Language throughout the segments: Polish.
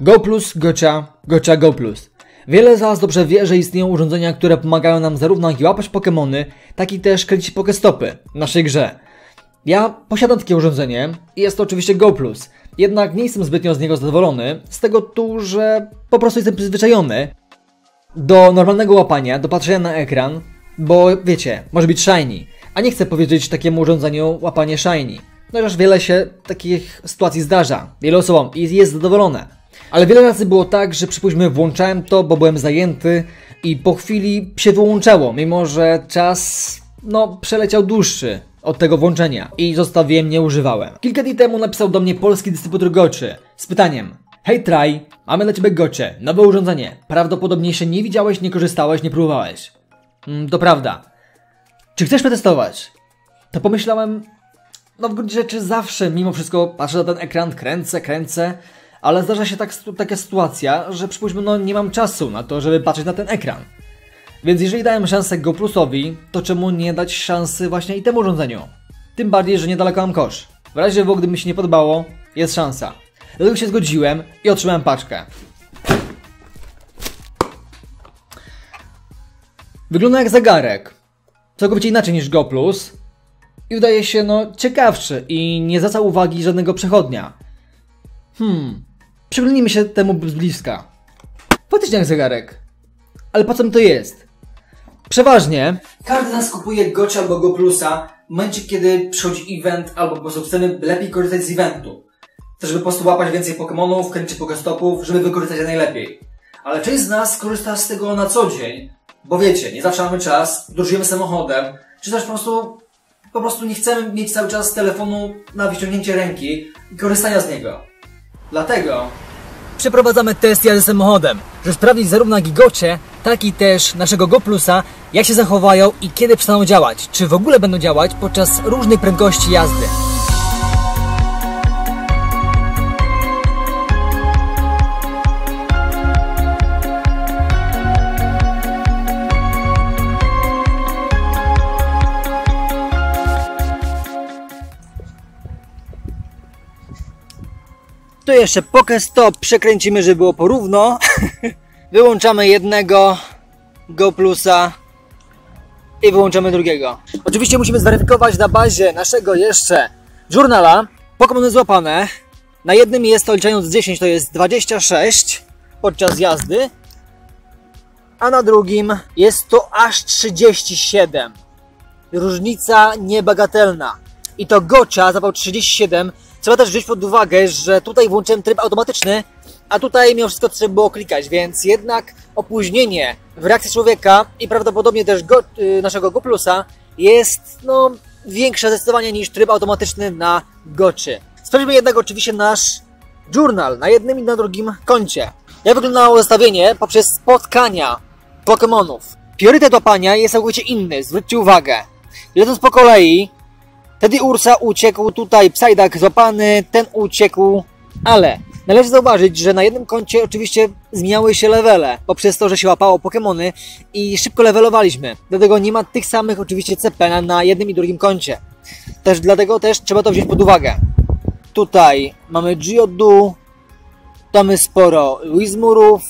Go Plus, Gocia, Gocia Go Plus. Wiele z Was dobrze wie, że istnieją urządzenia, które pomagają nam zarówno jak i łapać Pokémony, tak i też kręcić Pokestopy w naszej grze. Ja posiadam takie urządzenie i jest to oczywiście Go Plus. Jednak nie jestem zbytnio z niego zadowolony, z tego tu, że po prostu jestem przyzwyczajony do normalnego łapania, do patrzenia na ekran, bo wiecie, może być shiny, a nie chcę powiedzieć takiemu urządzeniu łapanie shiny. No wiele się takich sytuacji zdarza, wielu osobom i jest zadowolone. Ale wiele razy było tak, że przypuśćmy włączałem to, bo byłem zajęty i po chwili się wyłączało, mimo że czas, no, przeleciał dłuższy od tego włączenia i zostawiłem, nie używałem. Kilka dni temu napisał do mnie polski dystrybutor Goczy z pytaniem Hej Try, mamy dla Ciebie Gocze, nowe urządzenie. Prawdopodobnie jeszcze nie widziałeś, nie korzystałeś, nie próbowałeś. Mm, to prawda. Czy chcesz przetestować? To pomyślałem, no w gruncie rzeczy zawsze mimo wszystko patrzę na ten ekran, kręcę, kręcę, ale zdarza się tak, taka sytuacja, że przypuśćmy, no nie mam czasu na to, żeby patrzeć na ten ekran. Więc jeżeli dałem szansę GoPlusowi, to czemu nie dać szansy właśnie i temu urządzeniu? Tym bardziej, że niedaleko mam kosz. W razie w gdyby mi się nie podobało, jest szansa. Dlatego się zgodziłem i otrzymałem paczkę. Wygląda jak zegarek. Całkowicie inaczej niż GoPlus. I wydaje się, no, ciekawszy i nie zwraca uwagi żadnego przechodnia. Hmm. Przyglądnijmy się temu z bliska. Faktycznie jak zegarek. Ale po co mi to jest? Przeważnie każdy z nas kupuje Gocia albo GoPlusa w momencie, kiedy przychodzi event albo po prostu chcemy lepiej korzystać z eventu. Chcę, żeby po prostu łapać więcej Pokémonów, kręcić Pokestopów, żeby wykorzystać je najlepiej. Ale część z nas korzysta z tego na co dzień, bo wiecie, nie zawsze mamy czas, podróżujemy samochodem, czy też po prostu, po prostu nie chcemy mieć cały czas telefonu na wyciągnięcie ręki i korzystania z niego. Dlatego przeprowadzamy test jazdy samochodem, żeby sprawdzić zarówno Gigocie, tak i też naszego GoPlusa, jak się zachowają i kiedy przestaną działać. Czy w ogóle będą działać podczas różnych prędkości jazdy. Tu jeszcze Pokestop przekręcimy, żeby było porówno. Wyłączamy jednego GoPlusa i wyłączamy drugiego. Oczywiście musimy zweryfikować na bazie naszego jeszcze journala Pokémony złapane. Na jednym jest to liczając 10 to jest 26 podczas jazdy, a na drugim jest to aż 37. Różnica niebagatelna. I to Gocia zapał 37. Trzeba też wziąć pod uwagę, że tutaj włączyłem tryb automatyczny, a tutaj mimo wszystko trzeba było klikać, więc jednak opóźnienie w reakcji człowieka i prawdopodobnie też go, y, naszego GoPlusa jest no, większe zdecydowanie niż tryb automatyczny na Goczy. Sprawdźmy jednak oczywiście nasz journal na jednym i na drugim koncie. Jak wyglądało zestawienie poprzez spotkania Pokémonów? Priorytet łapania jest całkowicie inny, zwróćcie uwagę. Lecąc po kolei, Teddy Ursa uciekł, tutaj Psyduck złapany, ten uciekł, ale należy zauważyć, że na jednym koncie oczywiście zmieniały się levele, poprzez to, że się łapało Pokémony i szybko levelowaliśmy. Dlatego nie ma tych samych oczywiście CP na, na jednym i drugim koncie. Też dlatego też trzeba to wziąć pod uwagę. Tutaj mamy Geodu, mamy sporo Wizmurów,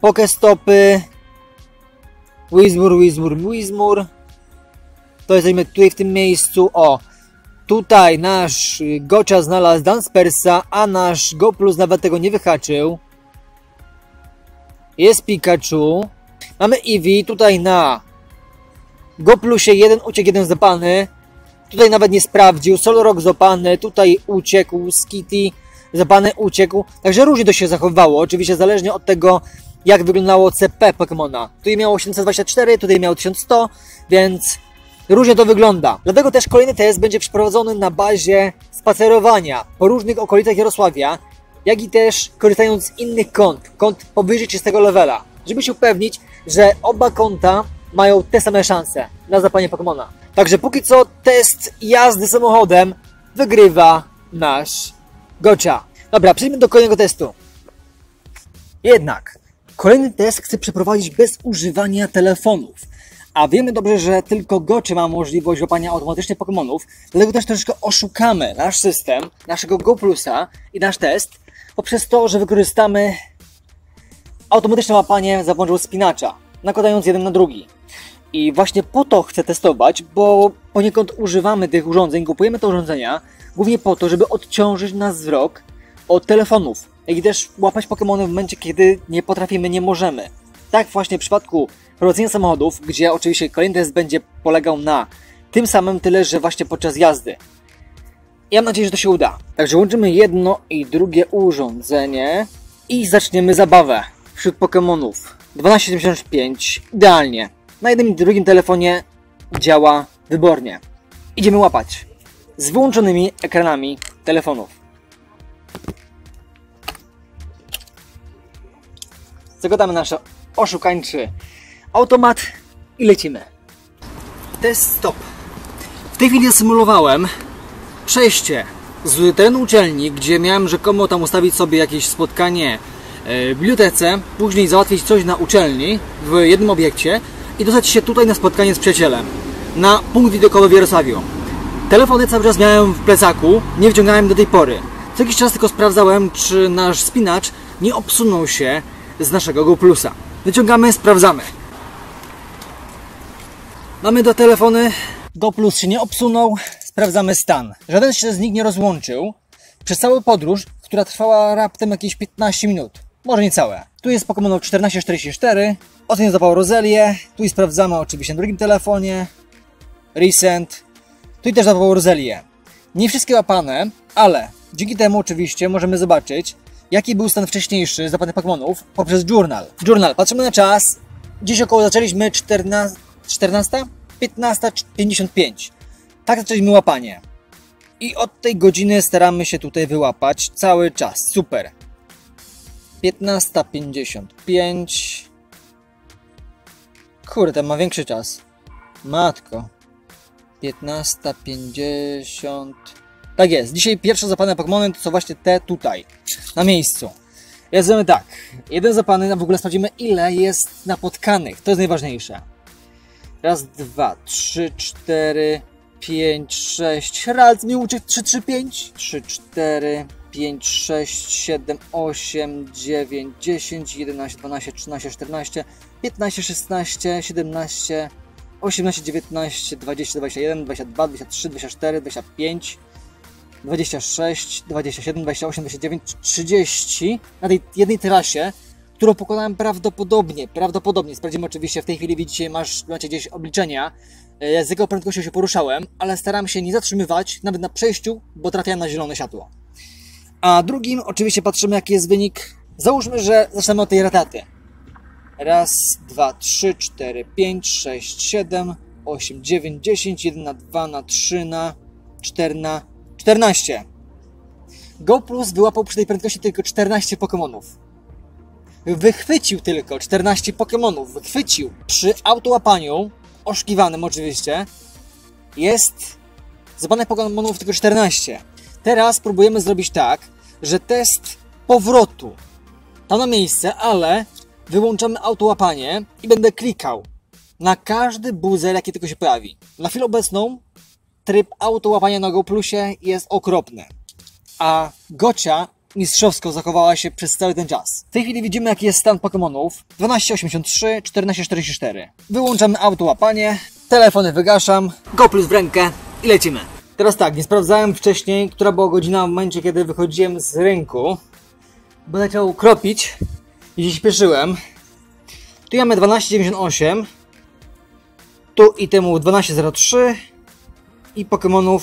Pokestopy, Wizmur, Wizmur, Wizmur. To jesteśmy tutaj w tym miejscu. O, tutaj nasz Gocia znalazł Danspersa, a nasz GoPlus nawet tego nie wyhaczył. Jest Pikachu. Mamy Eevee tutaj na GoPlusie jeden uciekł, jeden zapany. Tutaj nawet nie sprawdził. Solrock złapany, tutaj uciekł, Skitty zapany uciekł. Także różnie to się zachowywało. Oczywiście zależnie od tego, jak wyglądało CP Pokemona. Tutaj miało 724, tutaj miało 1100, więc różnie to wygląda. Dlatego też kolejny test będzie przeprowadzony na bazie spacerowania po różnych okolicach Jarosławia, jak i też korzystając z innych kont, kont powyżej 30 levela, żeby się upewnić, że oba konta mają te same szanse na zapanie Pokemona. Także póki co test jazdy samochodem wygrywa nasz Gocia. Dobra, przejdźmy do kolejnego testu. Jednak, kolejny test chcę przeprowadzić bez używania telefonów. A wiemy dobrze, że tylko Goczy ma możliwość łapania automatycznie Pokémonów, dlatego też troszeczkę oszukamy nasz system, naszego Go Plusa i nasz test poprzez to, że wykorzystamy automatyczne łapanie za pomocą spinacza, nakładając jeden na drugi. I właśnie po to chcę testować, bo poniekąd używamy tych urządzeń, kupujemy te urządzenia głównie po to, żeby odciążyć nasz wzrok od telefonów, jak i też łapać Pokémony w momencie, kiedy nie potrafimy, nie możemy. Tak właśnie w przypadku prowadzenia samochodów, gdzie oczywiście kolejny test będzie polegał na tym samym, tyle że właśnie podczas jazdy. Ja mam nadzieję, że to się uda. Także łączymy jedno i drugie urządzenie i zaczniemy zabawę wśród Pokémonów. 1275 idealnie. Na jednym i drugim telefonie działa wybornie. Idziemy łapać z wyłączonymi ekranami telefonów. Zakładamy nasz oszukańczy automat i lecimy. Test stop. W tej chwili symulowałem przejście z terenu uczelni, gdzie miałem rzekomo tam ustawić sobie jakieś spotkanie e, w bibliotece, później załatwić coś na uczelni w jednym obiekcie i dostać się tutaj na spotkanie z przyjacielem na punkt widokowy w Jarosławiu. Telefony cały czas miałem w plecaku, nie wciągałem do tej pory. Co jakiś czas tylko sprawdzałem, czy nasz spinacz nie obsunął się z naszego Go Plusa. Wyciągamy, sprawdzamy. Mamy dwa telefony. Go Plus się nie obsunął. Sprawdzamy stan. Żaden się z nich nie rozłączył przez całą podróż, która trwała raptem jakieś 15 minut. Może nie całe. Tu jest Pokémon 1444. Ocenię zapał Rozelię. Tu i sprawdzamy oczywiście na drugim telefonie. Recent. Tu i też zapał Rozelię. Nie wszystkie łapane, ale dzięki temu oczywiście możemy zobaczyć, jaki był stan wcześniejszy zapadnych Pokémonów poprzez Journal. Journal. Patrzymy na czas. Dziś około zaczęliśmy 14, 14? 15.55. Tak zaczęliśmy łapanie. I od tej godziny staramy się tutaj wyłapać cały czas. Super. 15.55. Kurde, ma większy czas. Matko. 15.50. Tak jest. Dzisiaj pierwsze zapane Pokémony to są właśnie te tutaj. Na miejscu. Jedzemy tak. Jeden zapany, w ogóle sprawdzimy ile jest napotkanych. To jest najważniejsze. Raz, dwa, trzy, cztery, pięć, sześć. Raz mi uciekł. Trzy, trzy, pięć. Trzy, cztery, pięć, sześć, siedem, osiem, dziewięć, dziesięć, jedenaście, dwanaście, trzynaście, czternaście, piętnaście, szesnaście, siedemnaście, osiemnaście, dziewiętnaście, dwadzieścia, dwadzieścia jeden, dwadzieścia dwa, dwadzieścia trzy, dwadzieścia cztery, dwadzieścia pięć. 26, 27, 28, 29, 30 na tej jednej trasie, którą pokonałem prawdopodobnie, prawdopodobnie, sprawdzimy oczywiście, w tej chwili widzicie, masz, macie gdzieś obliczenia, e, z jaką prędkością się poruszałem, ale staram się nie zatrzymywać, nawet na przejściu, bo trafiałem na zielone światło. A drugim, oczywiście patrzymy jaki jest wynik, załóżmy, że zaczynamy od tej rataty. Raz, dwa, trzy, cztery, pięć, sześć, siedem, osiem, dziewięć, dziesięć, jeden dwa, na trzy, na cztery, na 14. Go Plus wyłapał przy tej prędkości tylko 14 Pokémonów. Wychwycił tylko 14 Pokémonów. Wychwycił przy autołapaniu, oszukiwanym oczywiście, jest zabanych Pokémonów tylko 14. Teraz próbujemy zrobić tak, że test powrotu tam na miejsce, ale wyłączamy autołapanie i będę klikał na każdy buzer, jaki tylko się pojawi. Na chwilę obecną tryb autołapania na GoPlusie jest okropny. A Gocia mistrzowsko zachowała się przez cały ten czas. W tej chwili widzimy jaki jest stan Pokémonów. 1283, 1444. Wyłączamy autołapanie, telefony wygaszam, GoPlus w rękę i lecimy. Teraz tak, nie sprawdzałem wcześniej, która była godzina w momencie, kiedy wychodziłem z rynku, bo zaczął kropić i się śpieszyłem. Tu mamy 1298, tu i temu 1203, i Pokémonów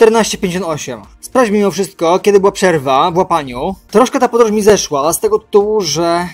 1458. Sprawdźmy mimo wszystko, kiedy była przerwa w łapaniu. Troszkę ta podróż mi zeszła, z tego tytułu, że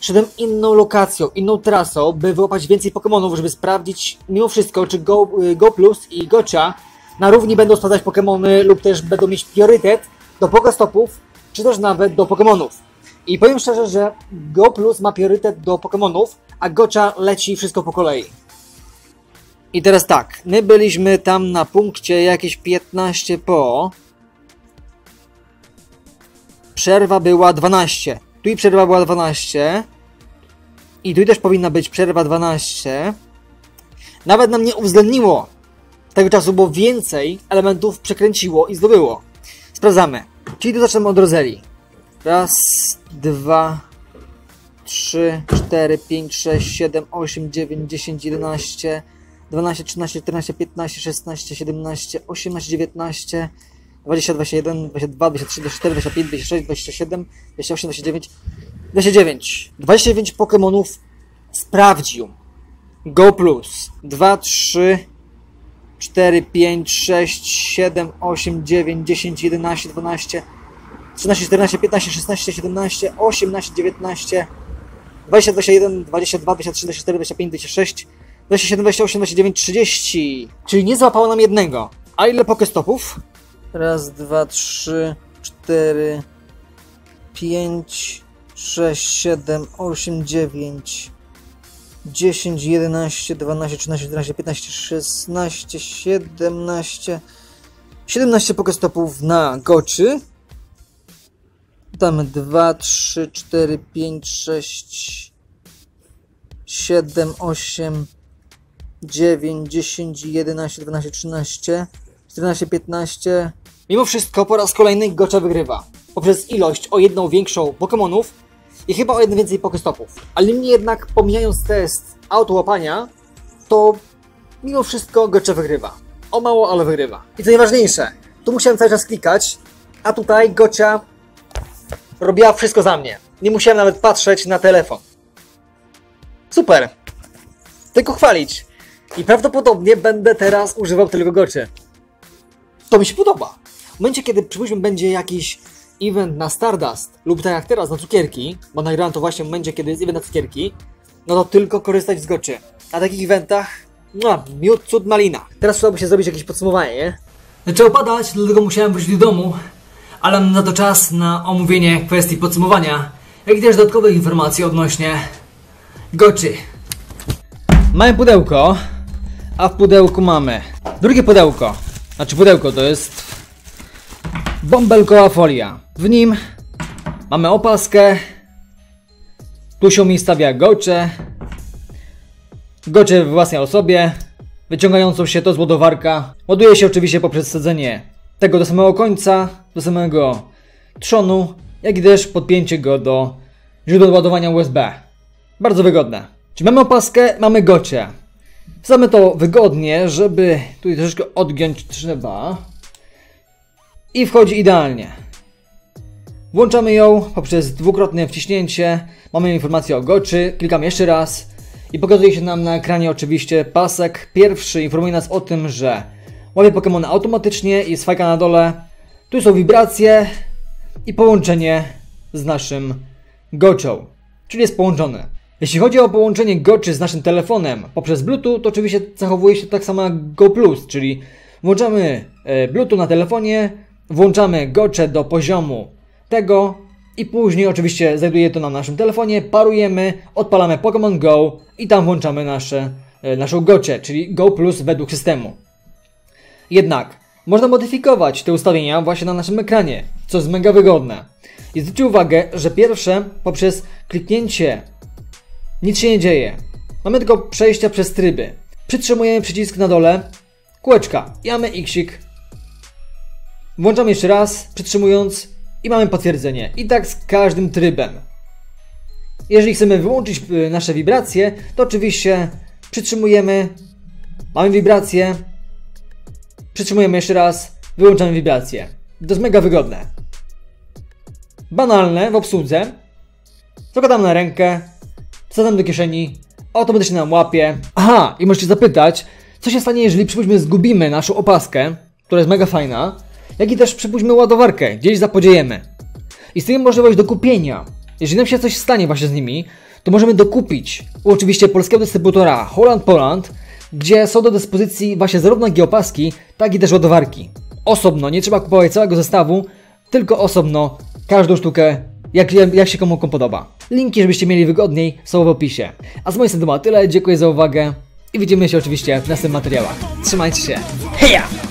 szedłem inną lokacją, inną trasą, by wyłapać więcej Pokémonów, żeby sprawdzić mimo wszystko, czy Go, Go Plus i Gocia na równi będą sprawdzać Pokémony lub też będą mieć priorytet do Pokestopów, czy też nawet do Pokémonów. I powiem szczerze, że Go Plus ma priorytet do Pokémonów, a Gocia leci wszystko po kolei. I teraz tak, my byliśmy tam na punkcie jakieś 15 po. Przerwa była 12. Tu i przerwa była 12. I tu też powinna być przerwa 12. Nawet nam nie uwzględniło tego czasu, bo więcej elementów przekręciło i zdobyło. Sprawdzamy. Czyli tu zaczynamy od Rozeli. Raz, dwa, trzy, cztery, pięć, sześć, siedem, osiem, dziewięć, dziesięć, jedenaście, dwanaście, trzynaście, czternaście, piętnaście, szesnaście, siedemnaście, osiemnaście, dziewiętnaście, dwadzieścia, dwadzieścia jeden, dwadzieścia dwa, dwadzieścia trzy, dwadzieścia cztery, dwadzieścia pięć, dwadzieścia sześć, dwadzieścia siedem, dwadzieścia osiem, dwadzieścia dziewięć, dwadzieścia dziewięć. Dwadzieścia dziewięć Pokemonów sprawdził. Go Plus. Dwa, trzy, 4, 5, 6, 7, 8, 9, 10, 11, 12, 13, 14, 15, 16, 17, 18, 19, 20, 21, 22, 23, 24, 25, 26, 27, 28, 29, 30. Czyli nie złapało nam jednego. A ile pokestopów? Raz, dwa, trzy, cztery, pięć, sześć, siedem, osiem, dziewięć, 10, 11, 12, 13, 14, 15, 16, 17, 17 pokestopów na goczy. Damy 2, 3, 4, 5, 6, 7, 8, 9, 10, 11, 12, 13, 14, 15. Mimo wszystko po raz kolejny Gocza wygrywa. Poprzez ilość o jedną większą Pokemonów i chyba o jeden więcej Pokestopów. Ale niemniej jednak, pomijając test autołapania, to mimo wszystko Gocza wygrywa. O mało, ale wygrywa. I co najważniejsze, tu musiałem cały czas klikać, a tutaj Gocia robiła wszystko za mnie. Nie musiałem nawet patrzeć na telefon. Super. Tylko chwalić. I prawdopodobnie będę teraz używał tylko Goczy. To mi się podoba. W momencie, kiedy przypuśćmy będzie jakiś event na Stardust lub tak jak teraz na cukierki, bo nagrałem to właśnie w momencie, kiedy jest event na cukierki, no to tylko korzystać z Goczy. Na takich eventach, no, miód, cud, malina. Teraz trzeba by się zrobić jakieś podsumowanie, nie? Zaczęło padać, dlatego musiałem wrócić do domu, ale mam na to czas na omówienie kwestii podsumowania, jak i też dodatkowych informacji odnośnie Goczy. Mamy pudełko, a w pudełku mamy drugie pudełko. Znaczy pudełko to jest bąbelkowa folia. W nim mamy opaskę, tu się mi stawia gocze, gocze w własnej osobie, wyciągającą się to z ładowarka. Ładuje się oczywiście poprzez wsadzenie tego do samego końca, do samego trzonu, jak i też podpięcie go do źródła ładowania USB. Bardzo wygodne. Czyli mamy opaskę, mamy gocie. Wsadzamy to wygodnie, żeby tutaj troszeczkę odgiąć trzeba. I wchodzi idealnie. Włączamy ją poprzez dwukrotne wciśnięcie. Mamy informację o goczy. Klikamy jeszcze raz. I pokazuje się nam na ekranie oczywiście pasek. Pierwszy informuje nas o tym, że łapie Pokémon automatycznie. Jest fajka na dole. Tu są wibracje i połączenie z naszym goczą. Czyli jest połączone. Jeśli chodzi o połączenie goczy z naszym telefonem poprzez Bluetooth, to oczywiście zachowuje się tak samo jak Go Plus, czyli włączamy e, Bluetooth na telefonie, włączamy gocze do poziomu tego i później oczywiście znajduje to na naszym telefonie, parujemy, odpalamy Pokémon Go i tam włączamy nasze, e, naszą goczę, czyli Go Plus według systemu. Jednak można modyfikować te ustawienia właśnie na naszym ekranie, co jest mega wygodne. I zwróćcie uwagę, że pierwsze poprzez kliknięcie nic się nie dzieje. Mamy tylko przejścia przez tryby. Przytrzymujemy przycisk na dole, kółeczka i mamy xik. Włączamy jeszcze raz, przytrzymując i mamy potwierdzenie. I tak z każdym trybem. Jeżeli chcemy wyłączyć y, nasze wibracje, to oczywiście przytrzymujemy, mamy wibracje, przytrzymujemy jeszcze raz, wyłączamy wibracje. To jest mega wygodne. Banalne w obsłudze. Zakładam na rękę, wsadzam do kieszeni, automatycznie nam łapie. Aha, i możecie zapytać, co się stanie, jeżeli przypuśćmy zgubimy naszą opaskę, która jest mega fajna, jak i też przypuśćmy ładowarkę, gdzieś zapodziejemy. Istnieje możliwość do kupienia. Jeżeli nam się coś stanie właśnie z nimi, to możemy dokupić u oczywiście polskiego dystrybutora Holland Poland, gdzie są do dyspozycji właśnie zarówno geopaski, tak i też ładowarki. Osobno, nie trzeba kupować całego zestawu, tylko osobno każdą sztukę, jak, jak się komu podoba. Linki, żebyście mieli wygodniej, są w opisie. A z mojej strony to tyle, dziękuję za uwagę i widzimy się oczywiście w następnych materiałach. Trzymajcie się, heja!